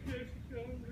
Deus, que eu